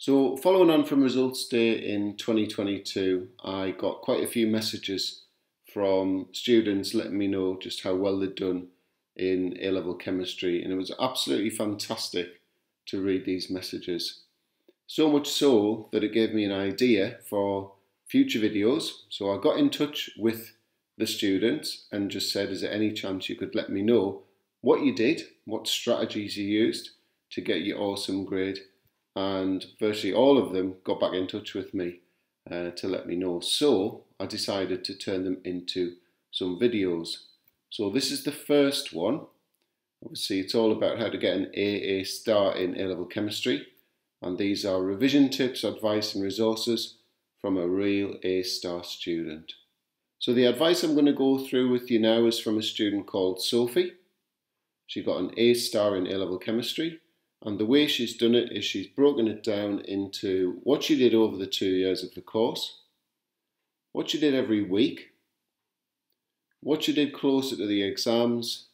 So, following on from results day in 2022, I got quite a few messages from students letting me know just how well they'd done in A level chemistry, and it was absolutely fantastic to read these messages. So much so that it gave me an idea for future videos. So, I got in touch with the students and just said, Is there any chance you could let me know what you did, what strategies you used to get your awesome grade? And virtually all of them got back in touch with me uh, to let me know. So I decided to turn them into some videos. So this is the first one. Obviously, it's all about how to get an AA star in A-level chemistry. And these are revision tips, advice and resources from a real A star student. So the advice I'm going to go through with you now is from a student called Sophie. She got an A star in A-level chemistry and the way she's done it is she's broken it down into what she did over the two years of the course, what she did every week, what she did closer to the exams,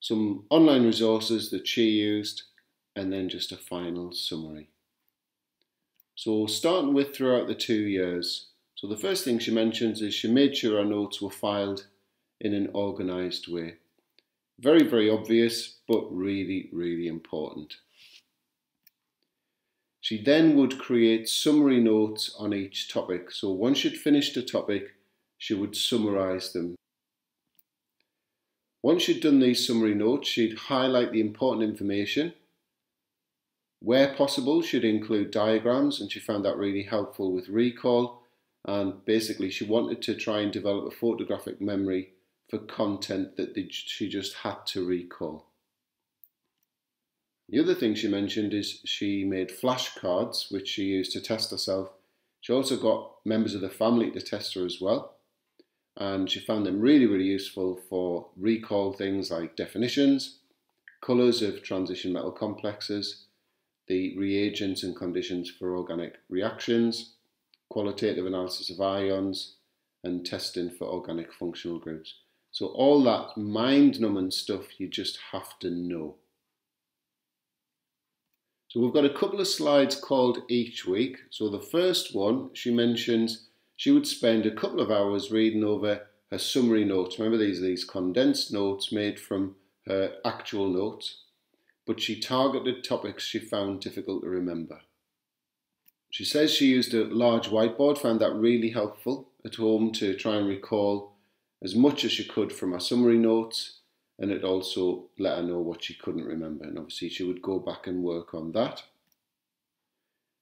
some online resources that she used, and then just a final summary. So, starting with throughout the two years. So, the first thing she mentions is she made sure her notes were filed in an organised way. Very, very obvious, but really, really important. She then would create summary notes on each topic. So once she'd finished a topic, she would summarise them. Once she'd done these summary notes, she'd highlight the important information. Where possible, she'd include diagrams, and she found that really helpful with recall. And basically, she wanted to try and develop a photographic memory for content that she just had to recall. The other thing she mentioned is she made flashcards, which she used to test herself. She also got members of the family to test her as well. And she found them really, really useful for recall things like definitions, colours of transition metal complexes, the reagents and conditions for organic reactions, qualitative analysis of ions, and testing for organic functional groups. So all that mind-numbing stuff you just have to know. So we've got a couple of slides called each week. So the first one, she mentions she would spend a couple of hours reading over her summary notes. Remember these are these condensed notes made from her actual notes, but she targeted topics she found difficult to remember. She says she used a large whiteboard, found that really helpful at home to try and recall as much as she could from her summary notes, and it also let her know what she couldn't remember. And obviously, she would go back and work on that.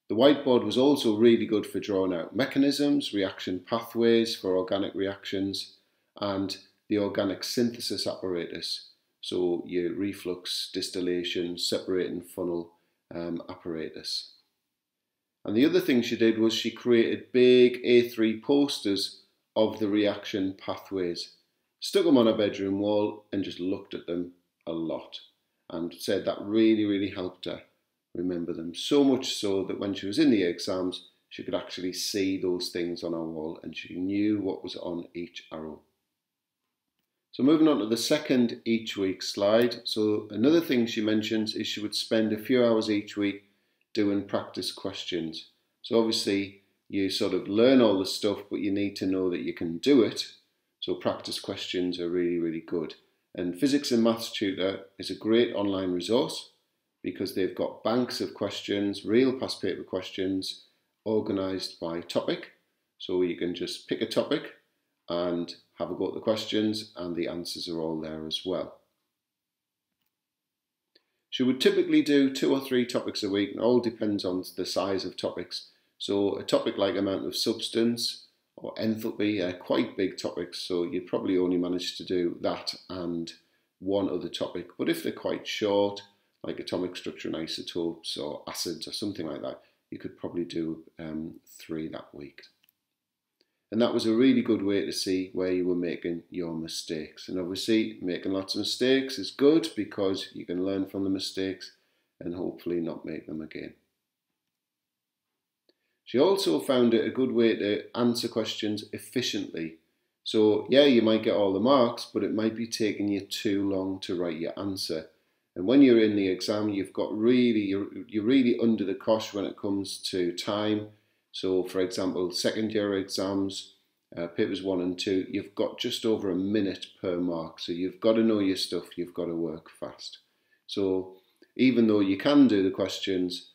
The whiteboard was also really good for drawing out mechanisms, reaction pathways for organic reactions, and the organic synthesis apparatus. So, your reflux, distillation, separating funnel um, apparatus. And the other thing she did was she created big A3 posters of the reaction pathways. Stuck them on a bedroom wall and just looked at them a lot and said that really, really helped her remember them. So much so that when she was in the exams, she could actually see those things on her wall and she knew what was on each arrow. So moving on to the second each week slide. So another thing she mentions is she would spend a few hours each week doing practice questions. So obviously you sort of learn all the stuff, but you need to know that you can do it. So practice questions are really, really good. And Physics and Maths Tutor is a great online resource because they've got banks of questions, real past paper questions, organised by topic. So you can just pick a topic and have a go at the questions and the answers are all there as well. She would typically do two or three topics a week, and all depends on the size of topics. So a topic like amount of substance or enthalpy are quite big topics, so you probably only manage to do that and one other topic. But if they're quite short, like atomic structure and isotopes or acids or something like that, you could probably do um, three that week. And that was a really good way to see where you were making your mistakes. And obviously, making lots of mistakes is good because you can learn from the mistakes and hopefully not make them again. She also found it a good way to answer questions efficiently. So, yeah, you might get all the marks, but it might be taking you too long to write your answer. And when you're in the exam, you've got really, you're, you're really under the cosh when it comes to time. So, for example, second year exams, uh, papers one and two, you've got just over a minute per mark. So you've got to know your stuff, you've got to work fast. So even though you can do the questions,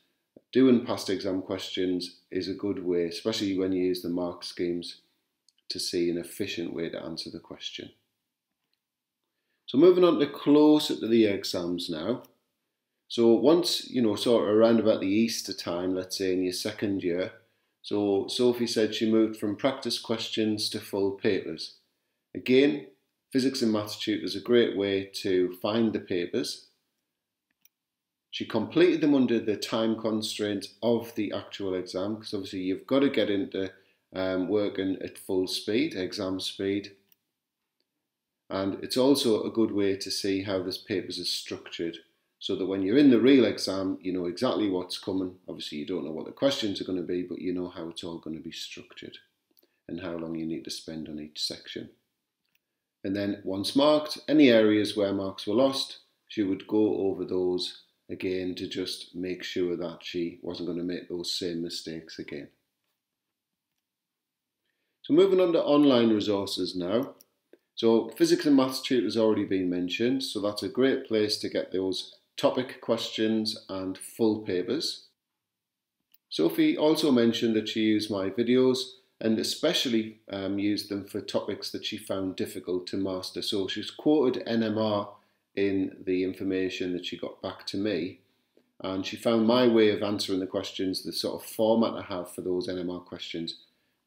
doing past exam questions is a good way, especially when you use the mark schemes, to see an efficient way to answer the question. So moving on to closer to the exams now. So once, you know, sort of around about the Easter time, let's say in your second year, so Sophie said she moved from practice questions to full papers. Again, physics and maths tutor is a great way to find the papers. She completed them under the time constraints of the actual exam because obviously you've got to get into um, working at full speed, exam speed. And it's also a good way to see how this papers is structured so that when you're in the real exam, you know exactly what's coming. Obviously, you don't know what the questions are going to be, but you know how it's all going to be structured and how long you need to spend on each section. And then once marked, any areas where marks were lost, she would go over those again to just make sure that she wasn't going to make those same mistakes again. So moving on to online resources now. So physics and maths tutor has already been mentioned, so that's a great place to get those topic questions and full papers. Sophie also mentioned that she used my videos and especially um, used them for topics that she found difficult to master. So she's quoted NMR in the information that she got back to me. And she found my way of answering the questions, the sort of format I have for those NMR questions,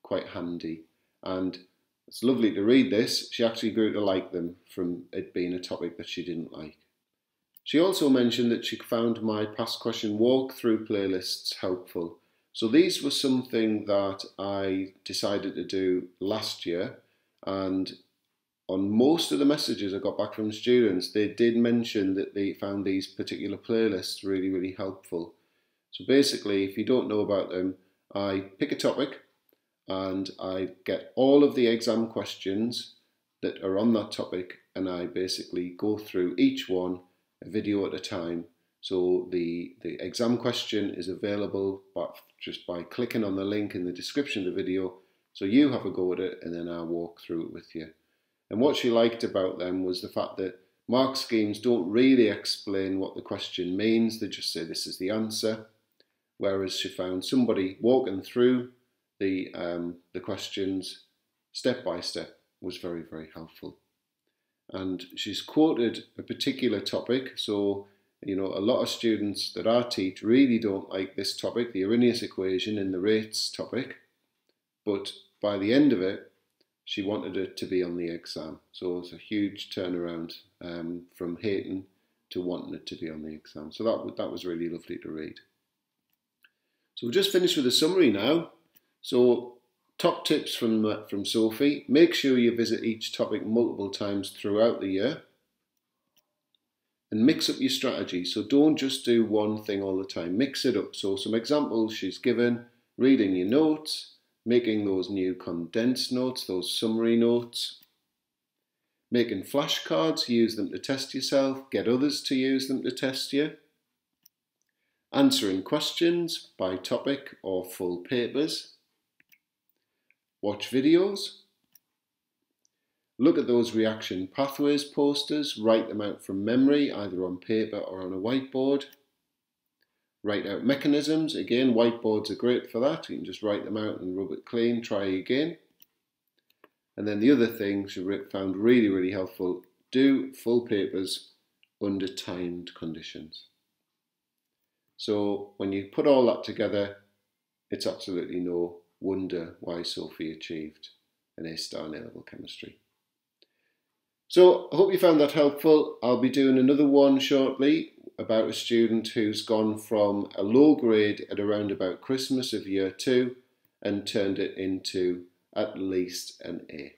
quite handy. And it's lovely to read this. She actually grew to like them from it being a topic that she didn't like. She also mentioned that she found my past question walkthrough playlists helpful. So these were something that I decided to do last year and on most of the messages I got back from students, they did mention that they found these particular playlists really, really helpful. So basically, if you don't know about them, I pick a topic and I get all of the exam questions that are on that topic and I basically go through each one a video at a time. So the, the exam question is available but just by clicking on the link in the description of the video. So you have a go at it and then I'll walk through it with you. And what she liked about them was the fact that mark schemes don't really explain what the question means. They just say this is the answer. Whereas she found somebody walking through the, um, the questions step by step was very, very helpful and she's quoted a particular topic. So, you know, a lot of students that I teach really don't like this topic, the Arrhenius equation in the rates topic. But by the end of it, she wanted it to be on the exam. So it's a huge turnaround um, from hating to wanting it to be on the exam. So that, that was really lovely to read. So we'll just finish with a summary now. So Top tips from, from Sophie. Make sure you visit each topic multiple times throughout the year. And mix up your strategy. So don't just do one thing all the time. Mix it up. So some examples she's given, reading your notes, making those new condensed notes, those summary notes, making flashcards, use them to test yourself, get others to use them to test you, answering questions by topic or full papers, watch videos, look at those reaction pathways posters, write them out from memory, either on paper or on a whiteboard. Write out mechanisms, again, whiteboards are great for that. You can just write them out and rub it clean, try again. And then the other thing she found really, really helpful, do full papers under timed conditions. So when you put all that together, it's absolutely no wonder why Sophie achieved an A star in A-level chemistry. So I hope you found that helpful. I'll be doing another one shortly about a student who's gone from a low grade at around about Christmas of year two and turned it into at least an A.